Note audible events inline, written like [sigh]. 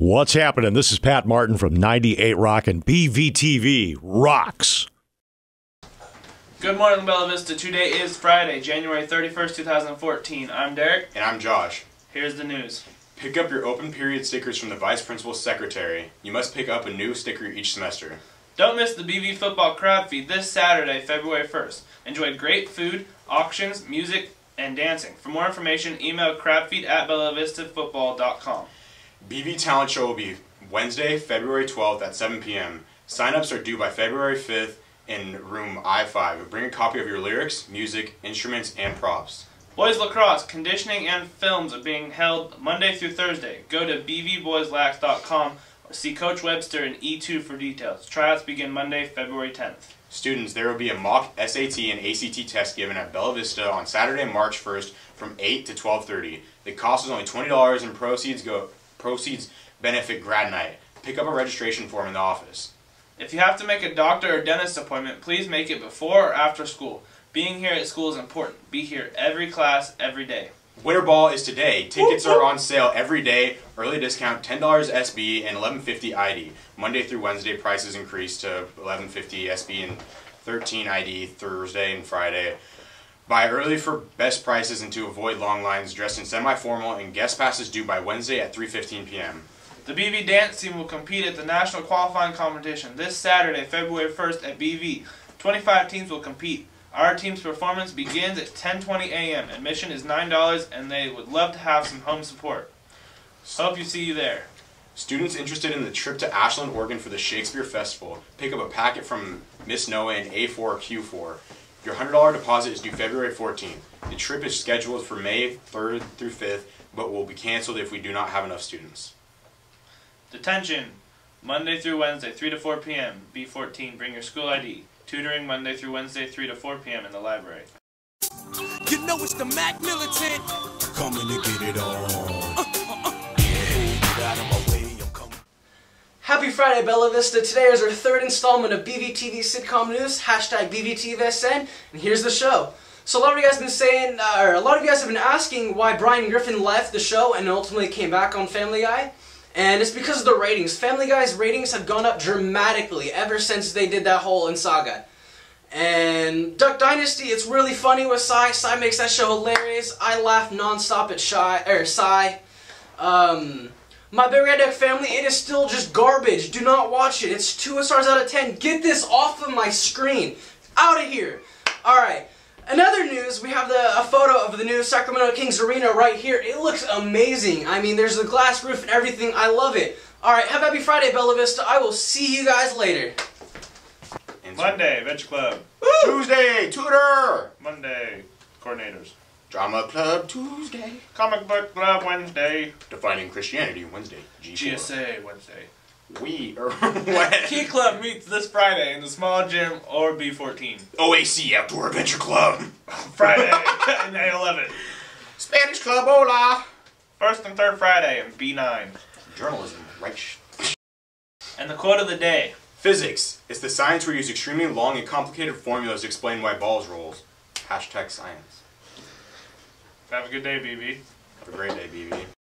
What's happening? This is Pat Martin from 98 Rock and BVTV Rocks. Good morning, Bella Vista. Today is Friday, January 31st, 2014. I'm Derek. And I'm Josh. Here's the news. Pick up your open period stickers from the Vice Principal's Secretary. You must pick up a new sticker each semester. Don't miss the BV Football Crab Feed this Saturday, February 1st. Enjoy great food, auctions, music, and dancing. For more information, email crabfeed at bellavistafootball.com. BV Talent Show will be Wednesday, February 12th at 7 p.m. Sign-ups are due by February 5th in room I-5. Bring a copy of your lyrics, music, instruments, and props. Boys lacrosse, conditioning, and films are being held Monday through Thursday. Go to bvboyslax.com or see Coach Webster in E2 for details. Tryouts begin Monday, February 10th. Students, there will be a mock SAT and ACT test given at Bella Vista on Saturday, March 1st from 8 to 12:30. The cost is only $20 and proceeds go proceeds benefit grad night. Pick up a registration form in the office. If you have to make a doctor or dentist appointment, please make it before or after school. Being here at school is important. Be here every class, every day. Winter Ball is today. Tickets are on sale every day. Early discount $10 SB and 11.50 ID. Monday through Wednesday prices increase to 11.50 SB and 13 ID Thursday and Friday. Buy early for best prices and to avoid long lines. Dressed in semi-formal and guest passes due by Wednesday at 3:15 p.m. The BV dance team will compete at the national qualifying competition this Saturday, February 1st at BV. 25 teams will compete. Our team's performance begins at 10:20 a.m. Admission is $9 and they would love to have some home support. Hope you see you there. Students interested in the trip to Ashland, Oregon for the Shakespeare Festival, pick up a packet from Miss Noah in A4 or Q4. Your $100 deposit is due February 14th. The trip is scheduled for May 3rd through 5th, but will be canceled if we do not have enough students. Detention. Monday through Wednesday, 3 to 4 p.m. B14. Bring your school ID. Tutoring Monday through Wednesday, 3 to 4 p.m. in the library. You know it's the Mac Militant. Coming to get it on. Get Happy Friday, Bella Vista. Today is our third installment of BVTV sitcom news, hashtag BVTVSN, and here's the show. So a lot of you guys have been saying, uh, or a lot of you guys have been asking why Brian Griffin left the show and ultimately came back on Family Guy. And it's because of the ratings. Family Guy's ratings have gone up dramatically ever since they did that whole in saga. And Duck Dynasty, it's really funny with Si. Si makes that show hilarious. I laugh nonstop at Shy or Si. Um, my Big Redneck Family, it is still just garbage. Do not watch it. It's two stars out of ten. Get this off of my screen. Out of here. All right. Another news, we have the, a photo of the new Sacramento Kings Arena right here. It looks amazing. I mean, there's the glass roof and everything. I love it. All right, have a happy Friday, Bella Vista. I will see you guys later. Monday, Venture Club. Tuesday, tutor. Monday, coordinators. Drama Club Tuesday. Comic Book Club Wednesday. Defining Christianity Wednesday. G4. GSA Wednesday. We [laughs] what? Key Club meets this Friday in the small gym or B14. OAC Outdoor Adventure Club. Friday, [laughs] 9-11. Spanish Club Hola. First and third Friday in B9. Journalism, right? And the quote of the day. Physics is the science where you use extremely long and complicated formulas to explain why balls rolls. Hashtag science. Have a good day, BB. Have a great day, BB.